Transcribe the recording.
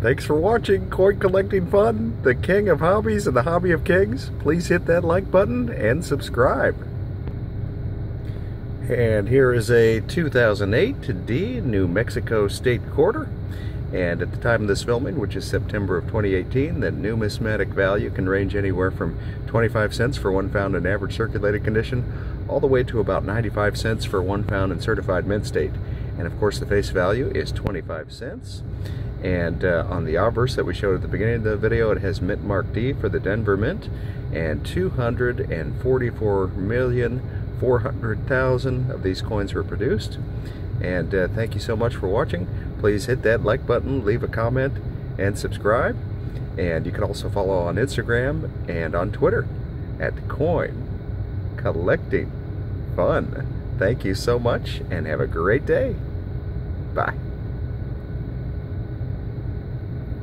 Thanks for watching Coin Collecting Fun, the king of hobbies and the hobby of kings. Please hit that like button and subscribe. And here is a 2008 D New Mexico State Quarter. And at the time of this filming, which is September of 2018, the numismatic value can range anywhere from 25 cents for one pound in average circulated condition, all the way to about 95 cents for one pound in certified mint state. And of course, the face value is 25 cents. And uh, on the obverse that we showed at the beginning of the video, it has Mint Mark D for the Denver Mint and 244 million 400,000 of these coins were produced. And uh, thank you so much for watching. Please hit that like button, leave a comment, and subscribe. And you can also follow on Instagram and on Twitter at Coin Collecting Fun. Thank you so much and have a great day. Bye.